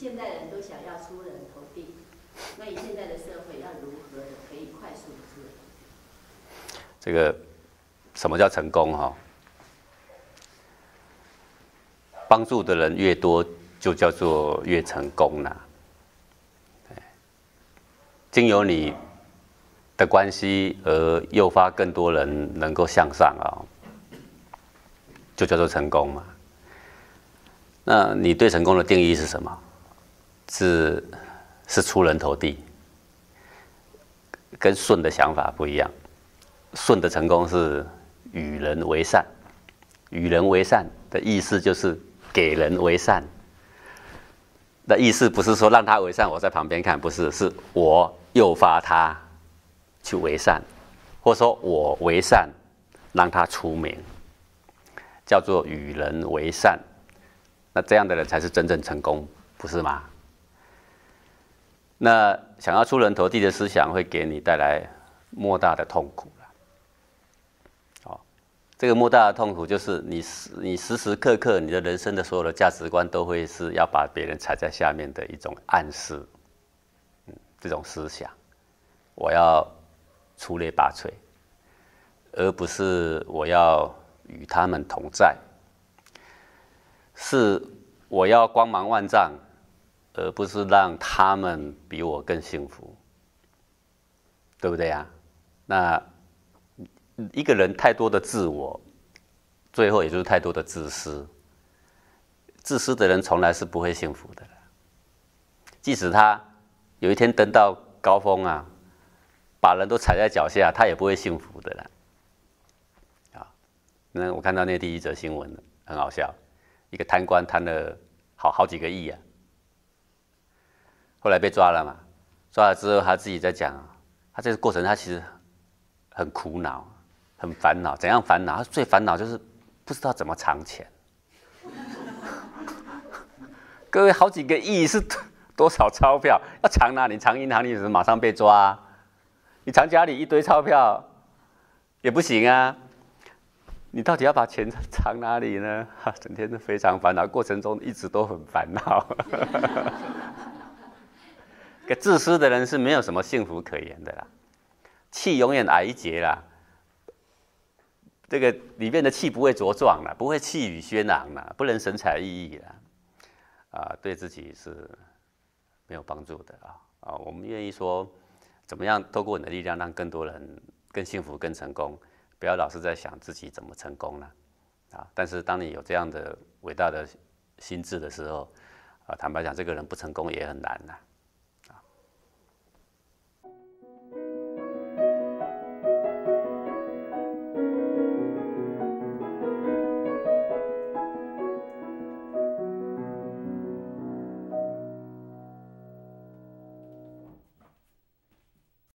现代人都想要出人头地，那以现在的社会要如何可以快速的出人？这个什么叫成功哈？帮助的人越多，就叫做越成功啦。经由你的关系而诱发更多人能够向上啊，就叫做成功嘛。那你对成功的定义是什么？是是出人头地，跟顺的想法不一样。顺的成功是与人为善，与人为善的意思就是给人为善。的意思不是说让他为善，我在旁边看，不是，是我诱发他去为善，或说我为善，让他出名，叫做与人为善。那这样的人才是真正成功，不是吗？那想要出人头地的思想会给你带来莫大的痛苦了。好，这个莫大的痛苦就是你时你时时刻刻你的人生的所有的价值观都会是要把别人踩在下面的一种暗示，嗯，这种思想，我要出类拔萃，而不是我要与他们同在。是我要光芒万丈，而不是让他们比我更幸福，对不对呀？那一个人太多的自我，最后也就是太多的自私。自私的人从来是不会幸福的。即使他有一天登到高峰啊，把人都踩在脚下，他也不会幸福的了。啊，那我看到那第一则新闻很好笑。一个贪官贪了好好几个亿啊，后来被抓了嘛，抓了之后他自己在讲，他这个过程他其实很苦恼，很烦恼。怎样烦恼？他最烦恼就是不知道怎么藏钱。各位，好几个亿是多少钞票？要藏哪里？藏银行里是马上被抓？你藏家里一堆钞票也不行啊。你到底要把钱藏哪里呢？哈，整天都非常烦恼，过程中一直都很烦恼。个自私的人是没有什么幸福可言的啦，气永远矮一截啦。这个里面的气不会茁壮了，不会气宇轩昂了，不能神采奕奕了，啊，对自己是没有帮助的啊啊！我们愿意说，怎么样透过你的力量，让更多人更幸福、更成功。不要老是在想自己怎么成功了，啊！但是当你有这样的伟大的心智的时候，啊，坦白讲，这个人不成功也很难呐。